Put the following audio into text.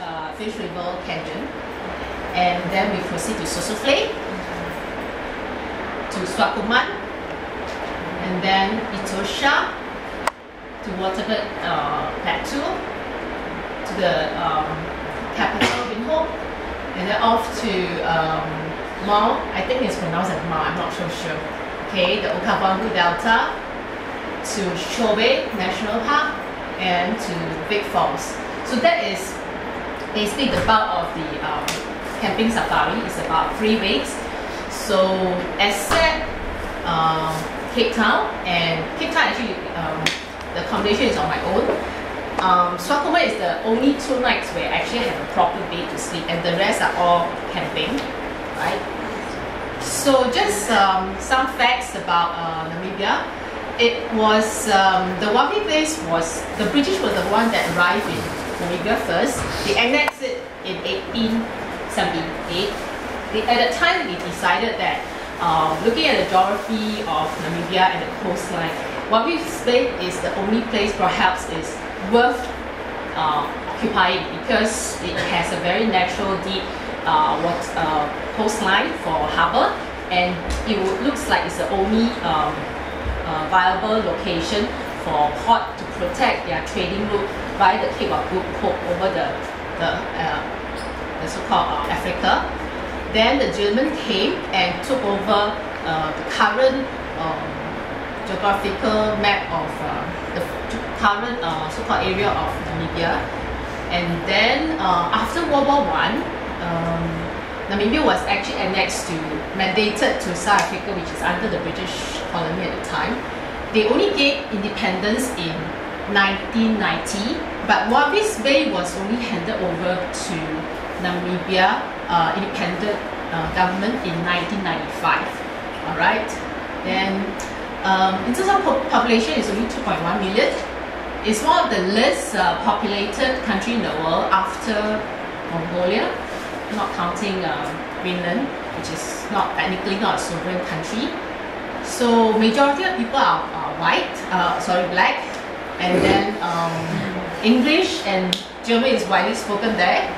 uh, Fish River Canyon, and then we proceed to Sossusvlei, to Swakopmund, and then Etosha, to Waterberg uh, Plateau, to the um, capital Windhoek, and then off to um, I think it's pronounced as I'm not so sure. Okay, the Okavango Delta, to Chobe National Park, and to Big Falls. So that is basically the bulk of the um, camping safari. is about three weeks. So except um, Cape Town, and Cape Town actually um, the accommodation is on my own. Um, Swakopmund is the only two nights where I actually have a proper bed to sleep, and the rest are all camping, right? So just um, some facts about uh, Namibia. It was um, the Walvis Bay was the British were the one that arrived in Namibia first. They annexed it in 1878. They, at the time, they decided that um, looking at the geography of Namibia and the coastline, Walvis Bay is the only place perhaps is worth uh, occupying because it has a very natural deep uh, what, uh, coastline for harbor and it looks like it's the only um, uh, viable location for port to protect their trading route via the Cape of Good Hope over the, the, uh, the so-called uh, Africa. Then the German came and took over uh, the current um, geographical map of uh, the current uh, so-called area of Namibia. And then uh, after World War One, um, Namibia was actually annexed to, mandated to South Africa, which is under the British colony at the time. They only gained independence in 1990, but Walvis Bay was only handed over to Namibia uh, independent uh, government in 1995. All right, then um, in terms of po population, it's only 2.1 million. It's one of the least uh, populated country in the world after Mongolia, not counting uh, Greenland, which is not technically not a sovereign country. So majority of people are, are white, uh, sorry, black, and then um, English and German is widely spoken there.